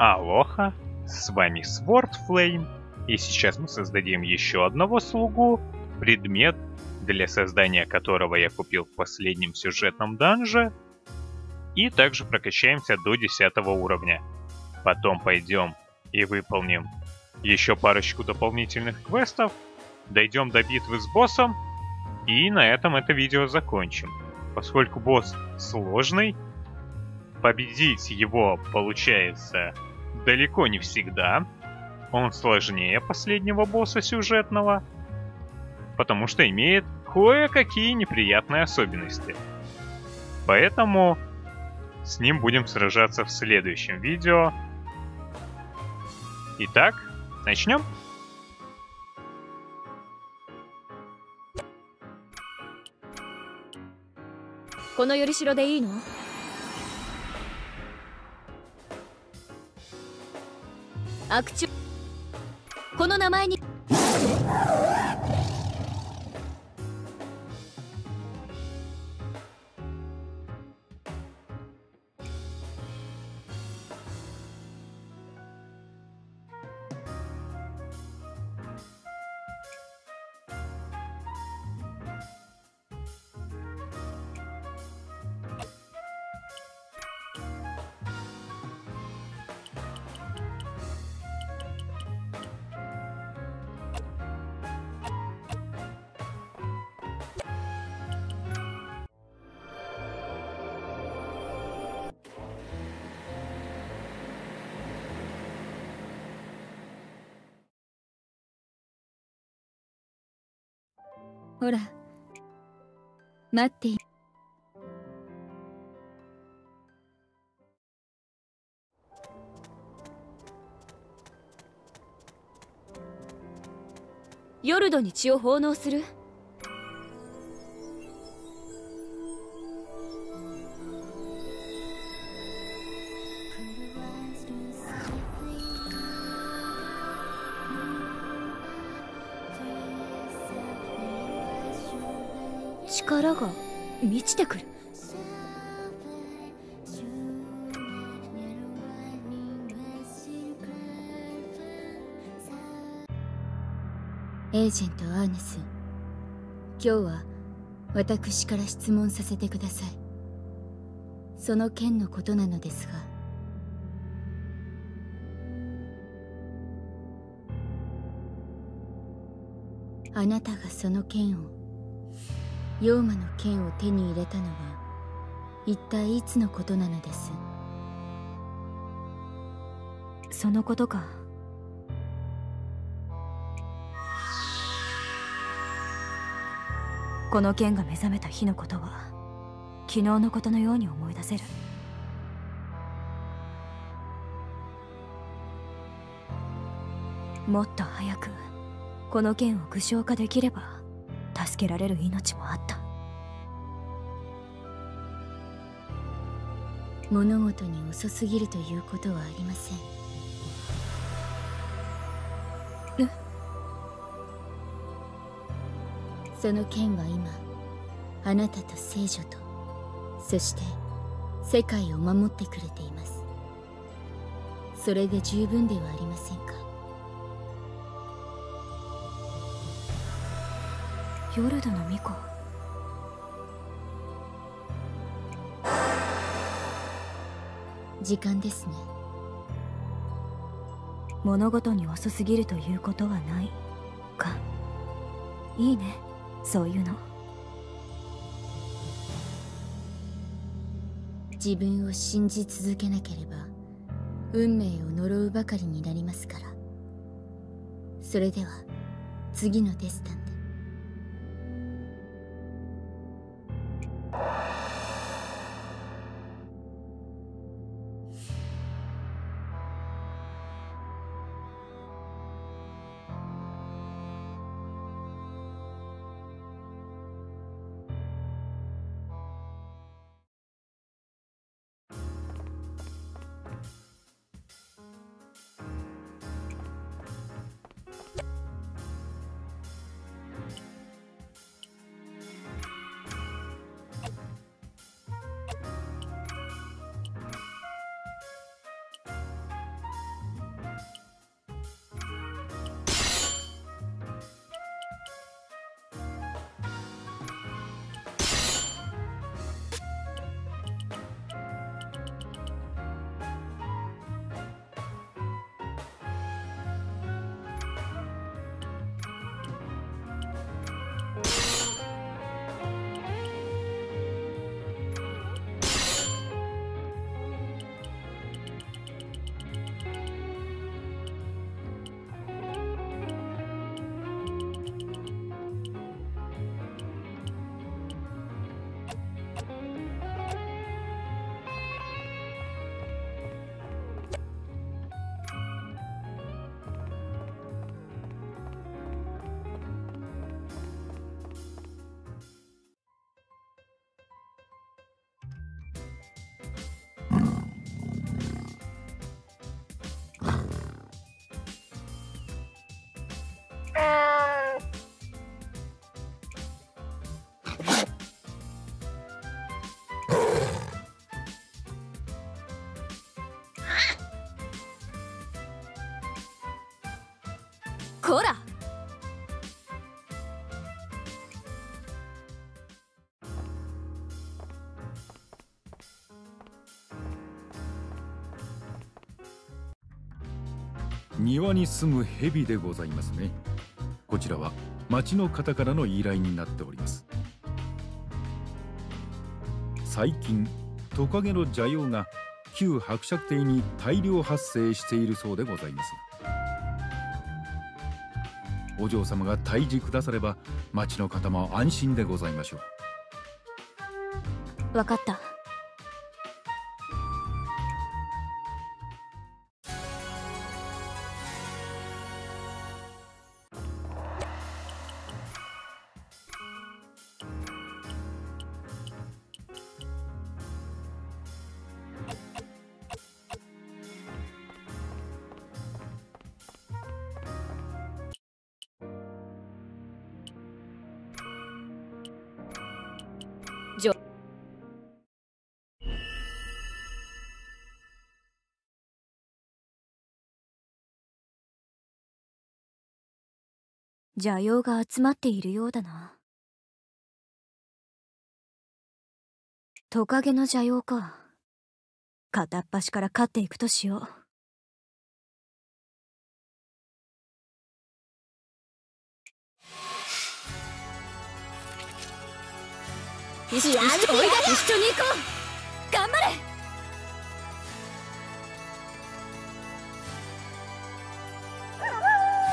Алоха, с вами Swordflame, и сейчас мы создадим еще одного слугу, предмет, для создания которого я купил в последнем сюжетном данже, и также прокачаемся до 10 уровня. Потом пойдем и выполним еще парочку дополнительных квестов, дойдем до битвы с боссом, и на этом это видео закончим. Поскольку босс сложный, победить его получается далеко не всегда. Он сложнее последнего босса сюжетного, потому что имеет кое-какие неприятные особенности. Поэтому с ним будем сражаться в следующем видео. Итак, начнем. Коно この名前に。ほら。待って。いヨルドに血を奉納する。エージェントアーネス今日は私から質問させてください。その件のことなのですが。あなたがその剣を妖魔の剣を手に入れたのは一体いつのことなのです？そのことか。この剣が目覚めた日のことは昨日のことのように思い出せる。もっと早くこの剣を具象化できれば助けられる命もあった。物事に遅すぎるということはありません。その剣は今あなたと聖女とそして世界を守ってくれています。それで十分ではありませんか？ヨルドの巫女時間ですね。物事に遅すぎるということはないか。いいね。そういうの。自分を信じ続けなければ運命を呪うばかりになりますから。それでは次のデスタン庭に住む蛇でございますね。こちらは町の方からの依頼になっております。最近トカゲの邪妖が旧伯爵邸に大量発生しているそうでございます。お嬢様が退治くだされば町の方も安心でございましょう。分かった。邪妖が集まっているようだな。トカゲの邪妖か。片っ端から勝っていくとしよう。一緒に行こう頑張れ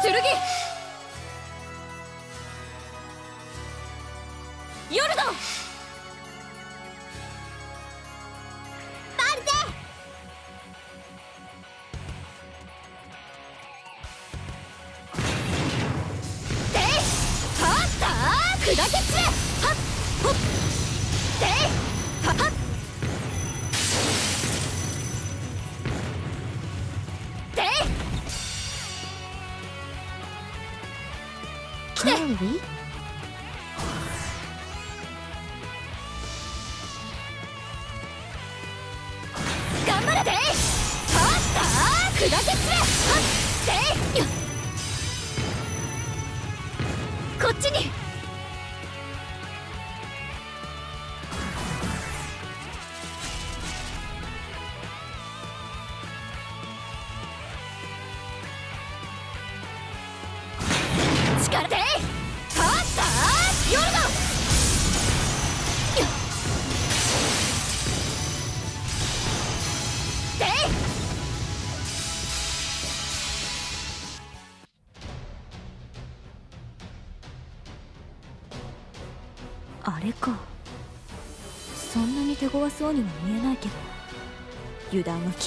剣ヨルドンバルゼではった砕け散れはっほっではっで来てあっ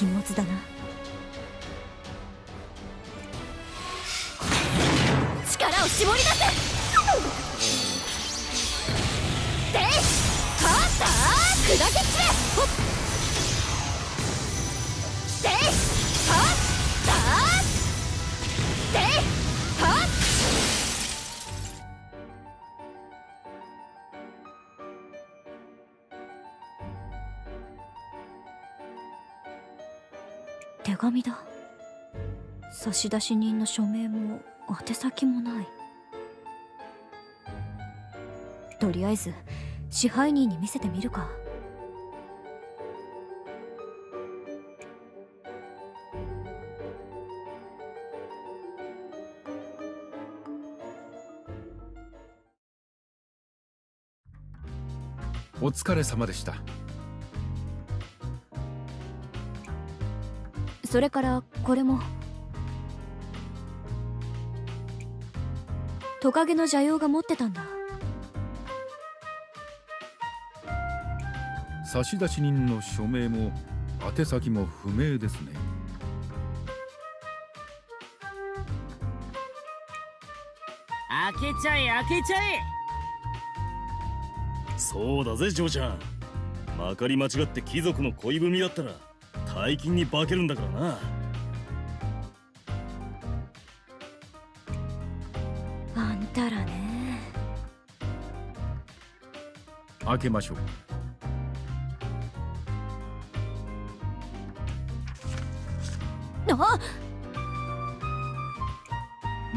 禁物だな。紙だ。差出人の署名も宛先もない。とりあえず支配人に見せてみるか。お疲れ様でした。それからこれも。トカゲの邪妖が持ってたんだ。差出人の署名も宛先も不明ですね。開けちゃえ開けちゃえ。そうだぜ嬢ちゃん。まかり間違って貴族の恋文だったら大金に化けるんだからな。あんたらね。開けましょう。あ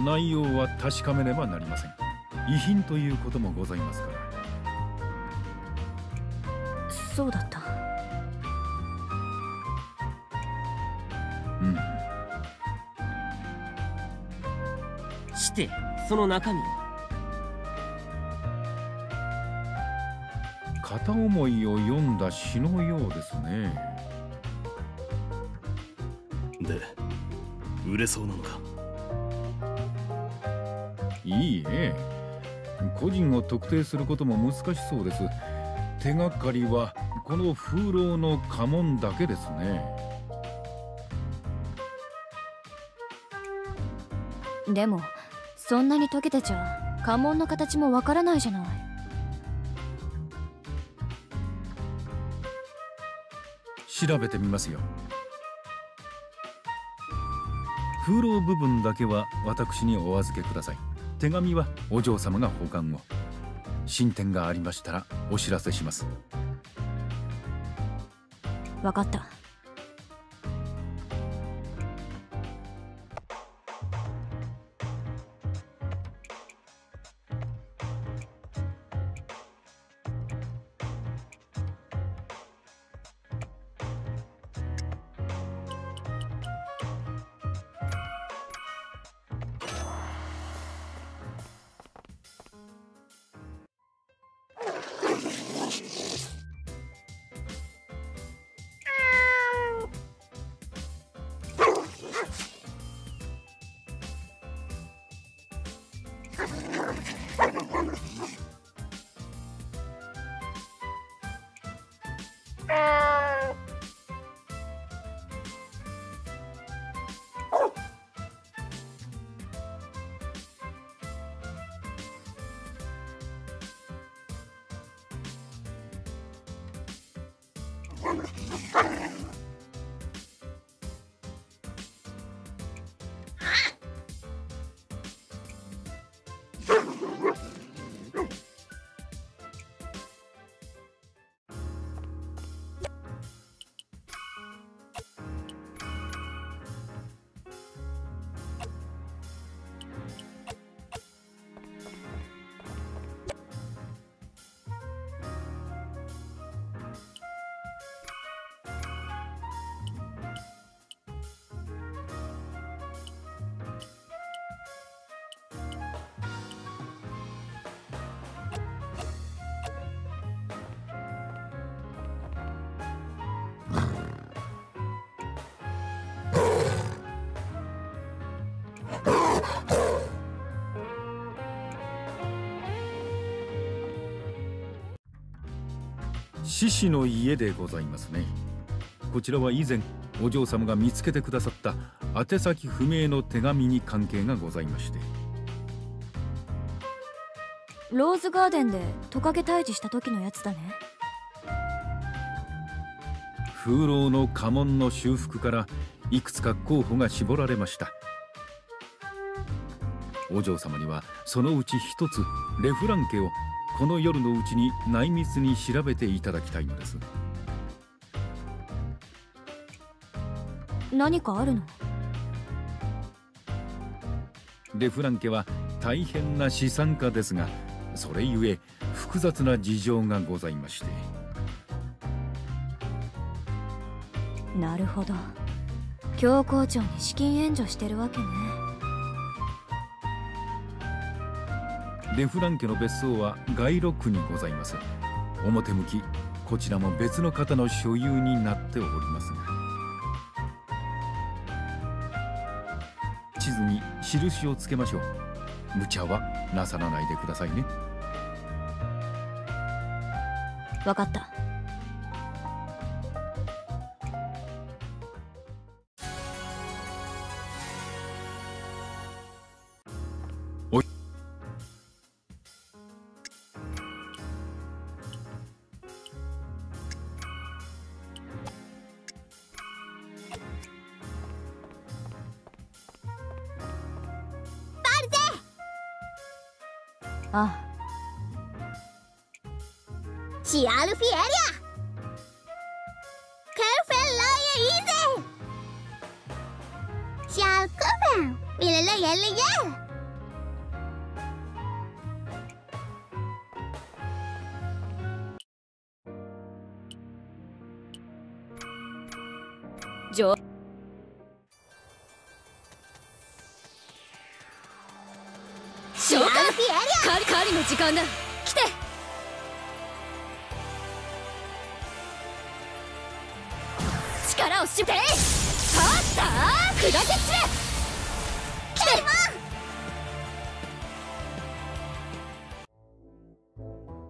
内容は確かめねばなりません。遺品ということもございますから。そうだったしてその中身は片思いを読んだ詩のようですね。で売れそうなのか？いいえ。個人を特定することも難しそうです。手がかりはこの風浪の家紋だけですね。でもそんなに溶けてちゃ家紋の形もわからないじゃない。調べてみますよ。風浪部分だけは私にお預けください。手紙はお嬢様が保管を。進展がありましたらお知らせします。わかったすてき。獅子の家でございますね。こちらは以前お嬢様が見つけてくださった宛先不明の手紙に関係がございまして。ローズガーデンでトカゲ退治した時のやつだね。風浪の家紋の修復からいくつか候補が絞られました。お嬢様にはそのうち一つレフラン家をこの夜のうちに内密に調べていただきたいのです。何かあるの？レフラン家は大変な資産家ですがそれゆえ複雑な事情がございまして。なるほど。教皇庁に資金援助してるわけねデフラン家の別荘は街路区にございます。表向きこちらも別の方の所有になっております。が地図に印をつけましょう。無茶はなさらないでくださいね。分かった。あシアルフィ狩りの時間だ来て。力を絞って。勝った？砕け散れ。来て。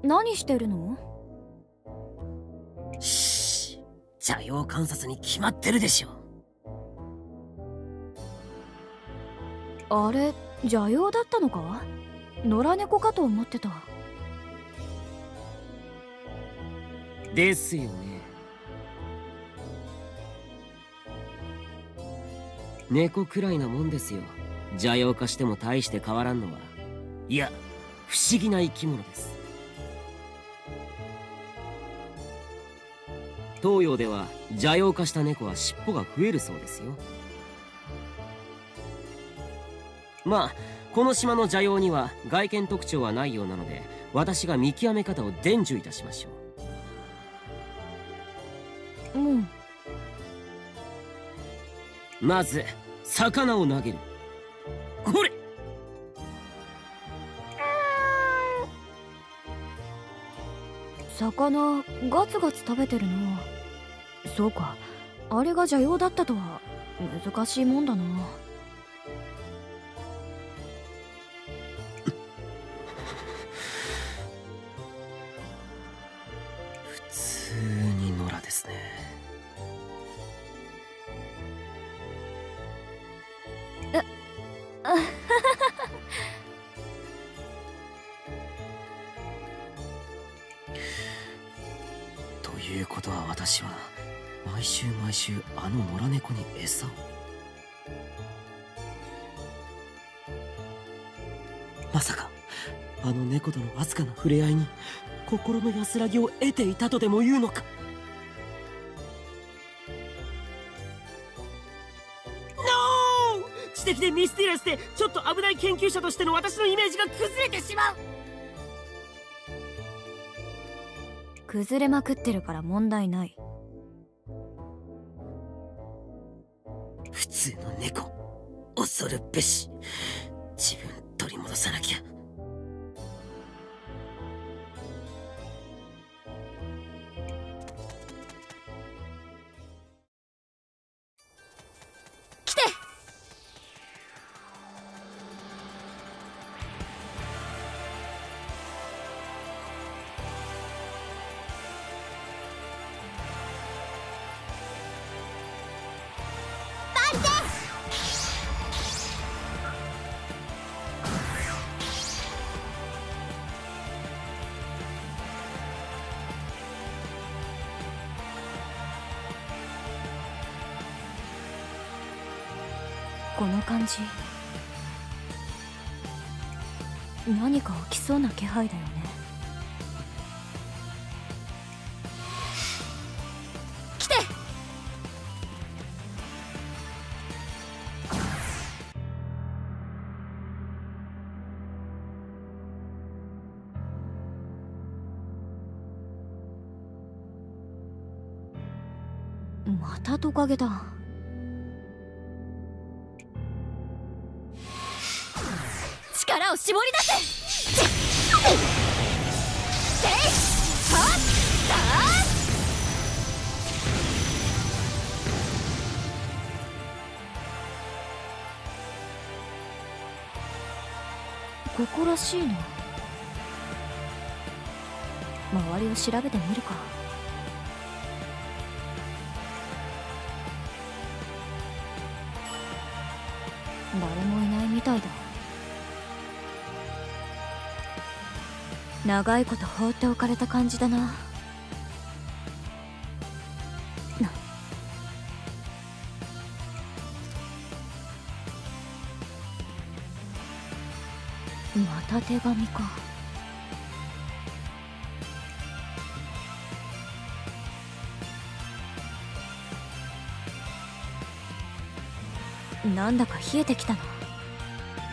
何してるの？し邪陽観察に決まってるでしょ。あれ邪陽だったのか？野良猫かと思ってた。ですよね。猫くらいなもんですよ。邪陽化しても大して変わらんのは。いや不思議な生き物です。東洋では邪陽化した猫は尻尾が増えるそうですよ。まあこの島の邪陽には外見特徴はないようなので私が見極め方を伝授いたしましょう。うん。まず魚を投げる。これ。魚ガツガツ食べてるなそうか。あれが邪陽だったとは難しいもんだなということは私は毎週毎週あの野良猫に餌を。まさかあの猫とのわずかな触れ合いに心の安らぎを得ていたとでも言うのか。ノー知的でミステリアスでちょっと危ない研究者としての私のイメージが崩れてしまう。崩れまくってるから問題ない。普通の猫恐るべし。この感じ。何か起きそうな気配だよね。来て！またトカゲだ。しいの？周りを調べてみるか。誰もいないみたいだ。長いこと放っておかれた感じだな。た手紙か。なんだか冷えてきたな。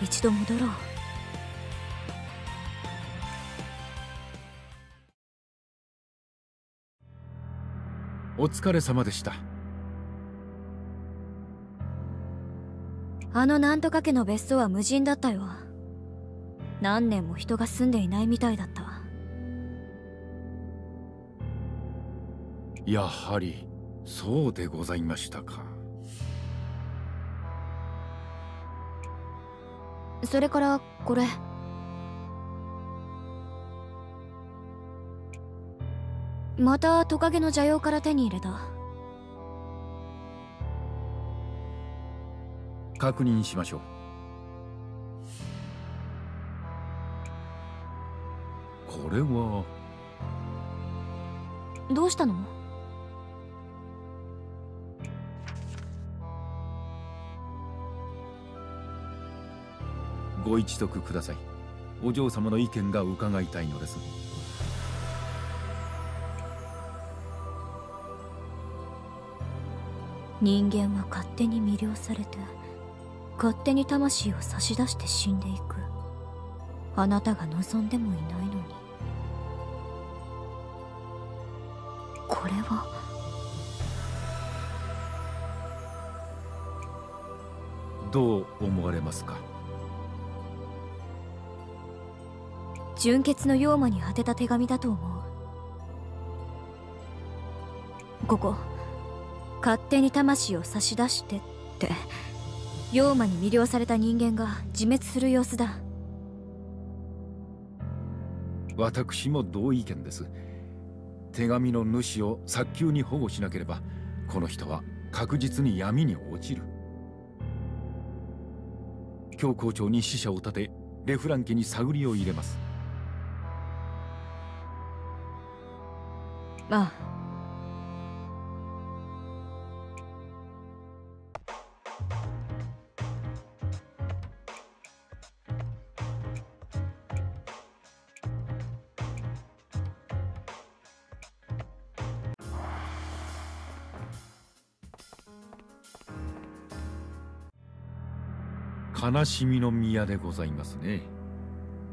一度戻ろう。お疲れ様でした。あのなんとか家の別荘は無人だったよ何年も人が住んでいないみたいだった。やはりそうでございましたか。それからこれ。またトカゲの邪妖から手に入れた。確認しましょうこれは。どうしたの？ご一読ください。お嬢様の意見が伺いたいのです。人間は勝手に魅了されて勝手に魂を差し出して死んでいく。あなたが望んでもいないのにこれは？どう思われますか？純潔の妖魔に宛てた手紙だと思う。ここ勝手に魂を差し出してって妖魔に魅了された人間が自滅する様子だ。私も同意見です手紙の主を早急に保護しなければこの人は確実に闇に落ちる。教皇庁に使者を立てレフラン家に探りを入れます。ああ悲しみの宮でございますね。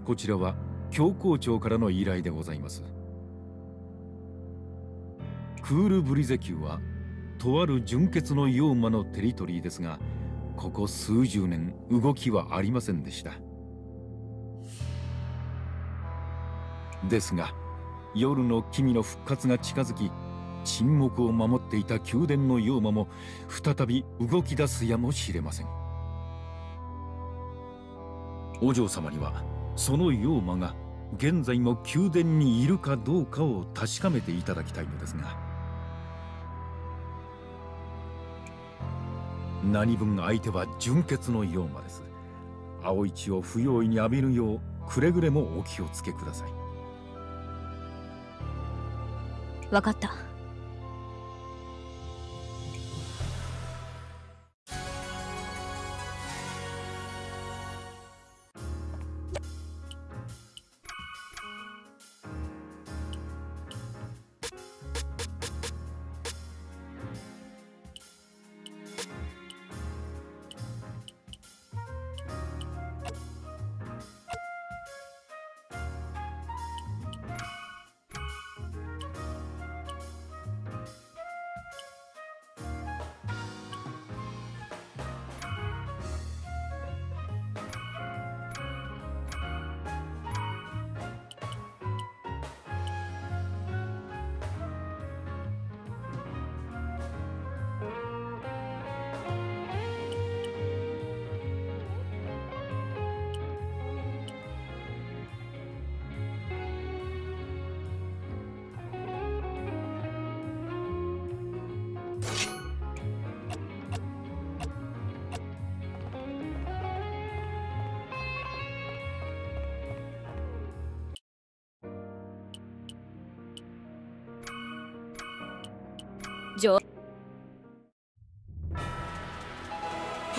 こちらは教皇庁からの依頼でございます。クールブリゼ宮はとある純血の妖魔のテリトリーですがここ数十年動きはありませんでした。ですが夜の君の復活が近づき沈黙を守っていた宮殿の妖魔も再び動き出すやもしれません。お嬢様にはその妖魔が現在も宮殿にいるかどうかを確かめていただきたいのですが何分相手は純潔の妖魔です。青い血を不用意に浴びるようくれぐれもお気をつけください。分かった。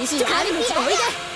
石ある道おいで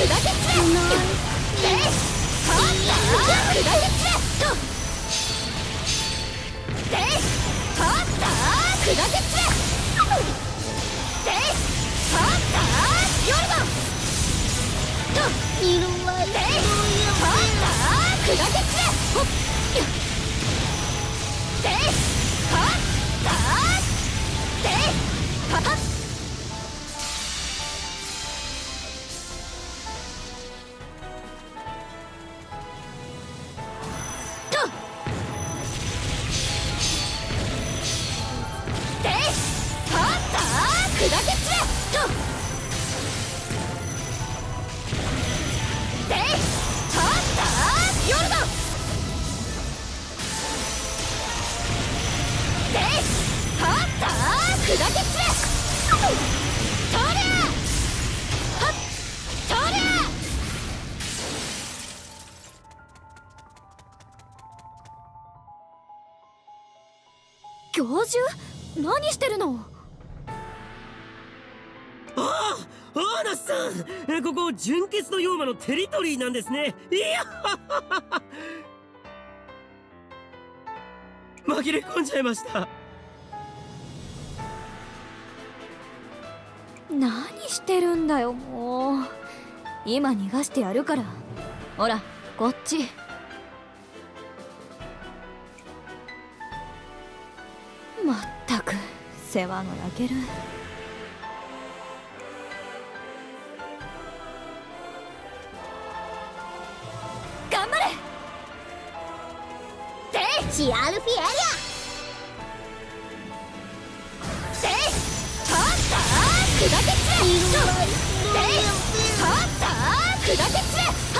砕け散れ。マナスさん。ここ純血の妖魔のテリトリーなんですね。いや 紛れ込んじゃいました。何してるんだよもう。今逃がしてやるから。ほらこっち。まったく世話の焼ける。シアルフィエリア。せいとっと砕け散れ。せいとっと砕け散れ。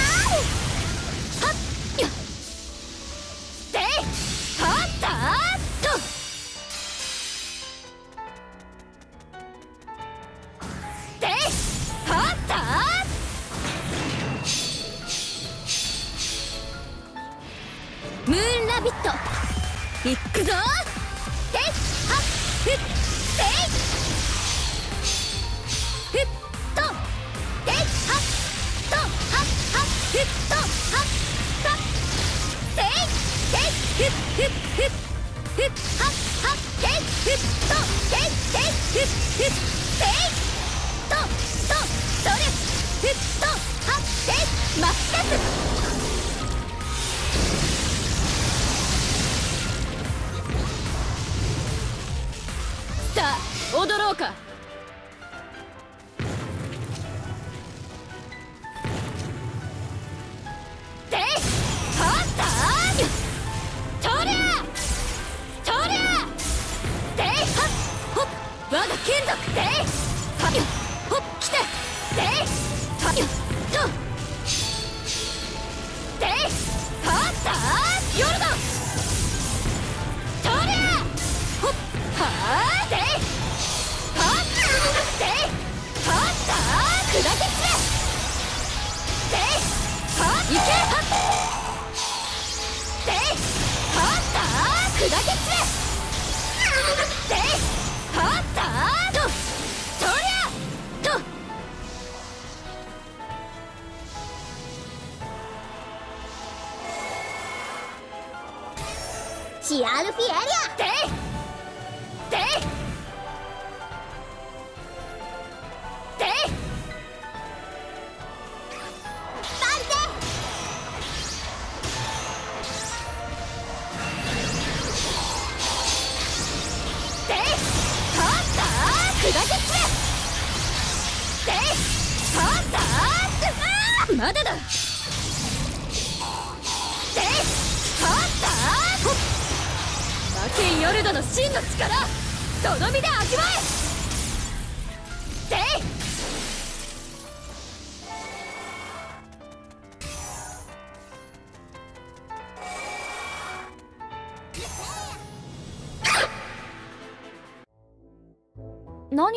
ととそれとはってまっすぐ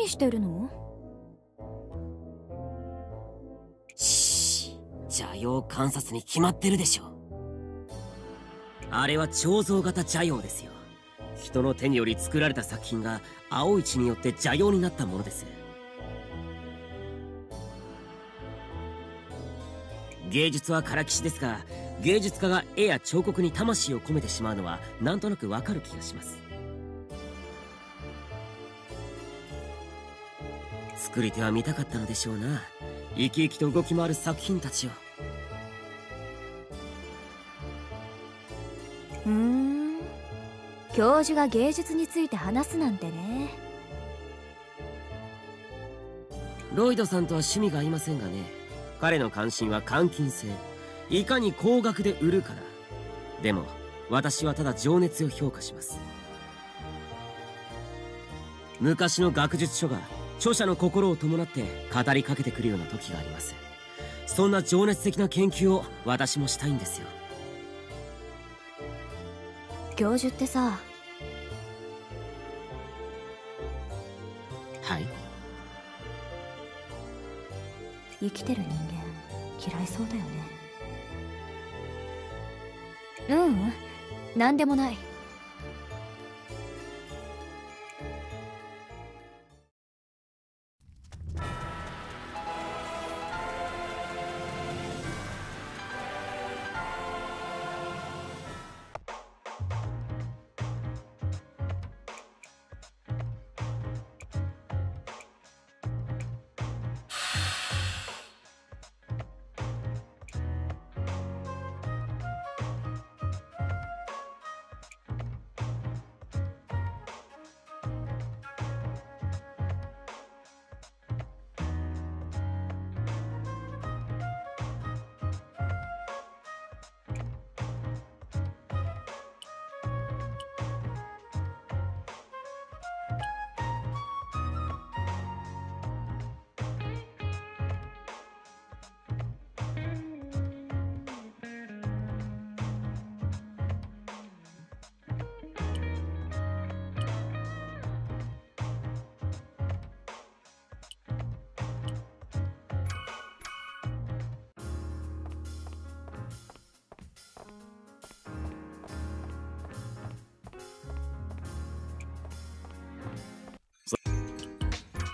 何してるの？し邪陽観察に決まってるでしょ。あれは彫像型邪陽ですよ。人の手により作られた作品が青一によって邪陽になったものです。芸術はからきしですが芸術家が絵や彫刻に魂を込めてしまうのはなんとなくわかる気がします。作り手は見たかったのでしょうな。生き生きと動き回る作品たちを。うーん。教授が芸術について話すなんてね。ロイドさんとは趣味が合いませんがね。彼の関心は換金性いかに高額で売るかだ。でも私はただ情熱を評価します。昔の学術書が著者の心を伴って語りかけてくるような時があります。そんな情熱的な研究を私もしたいんですよ。教授ってさ。はい。生きてる人間嫌いそうだよね。ううん。何でもない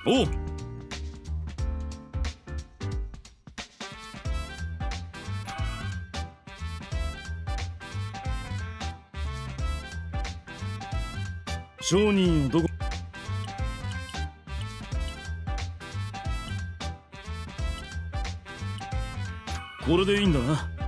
おう。商人をどこ？これでいいんだな。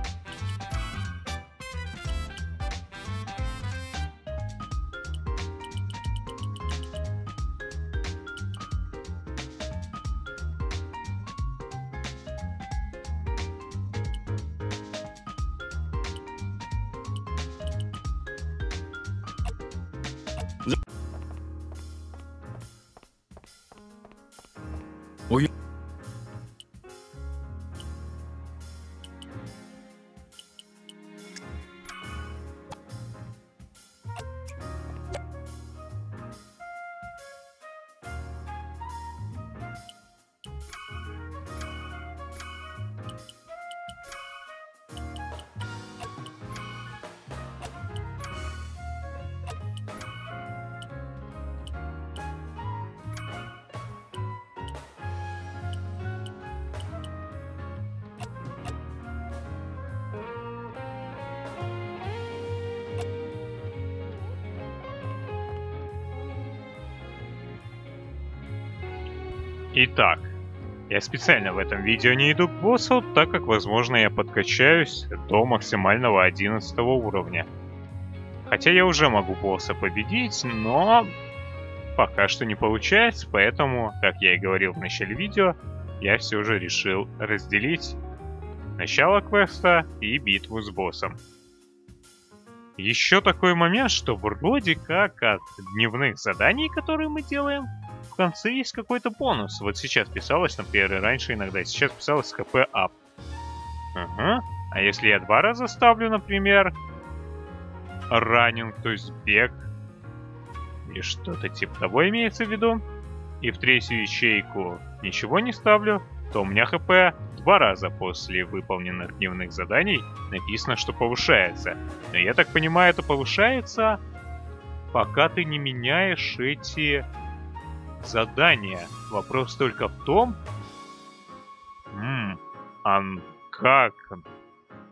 Итак, я специально в этом видео не иду к боссу, так как, возможно, я подкачаюсь до максимального 11 уровня. Хотя я уже могу босса победить, но пока что не получается, поэтому, как я и говорил в начале видео, я все же решил разделить начало квеста и битву с боссом. Еще такой момент, что вроде как от дневных заданий, которые мы делаем, в конце есть какой-то бонус. Вот сейчас писалось, например, и раньше иногда, сейчас писалось хп ап. Ага. А если я два раза ставлю, например, раннинг, то есть бег, и что-то типа того имеется в виду, и в третью ячейку ничего не ставлю, то у меня хп два раза после выполненных дневных заданий написано, что повышается. Но я так понимаю, это повышается, пока ты не меняешь эти задания. Вопрос только в том, м а как,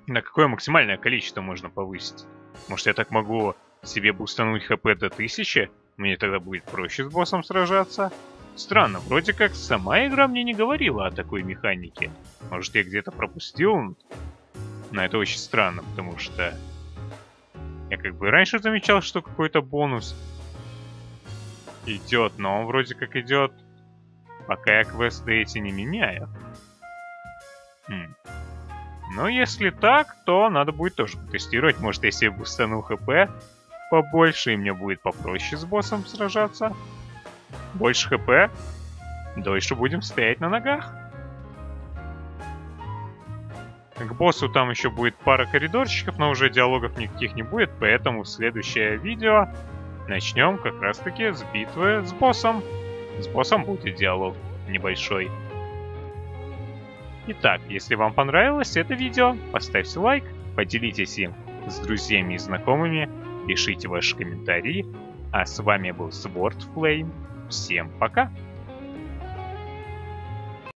на какое максимальное количество можно повысить? Может я так могу себе бустануть хп до 1000? Мне тогда будет проще с боссом сражаться? Странно, вроде как сама игра мне не говорила о такой механике. Может, я где-то пропустил? Но это очень странно, потому что... Я как бы раньше замечал, что какой-то бонус идет, но он вроде как идет, пока я квесты эти не меняю. Хм. Но если так, то надо будет тоже тестировать. Может, если я бустану хп побольше, и мне будет попроще с боссом сражаться. Больше хп, дольше будем стоять на ногах. К боссу там еще будет пара коридорчиков, но уже диалогов никаких не будет, поэтому следующее видео начнем как раз таки с битвы с боссом. С боссом будет диалог небольшой. Итак, если вам понравилось это видео, поставьте лайк, поделитесь им с друзьями и знакомыми, пишите ваши комментарии. А с вами был Sword Flame. Всем пока!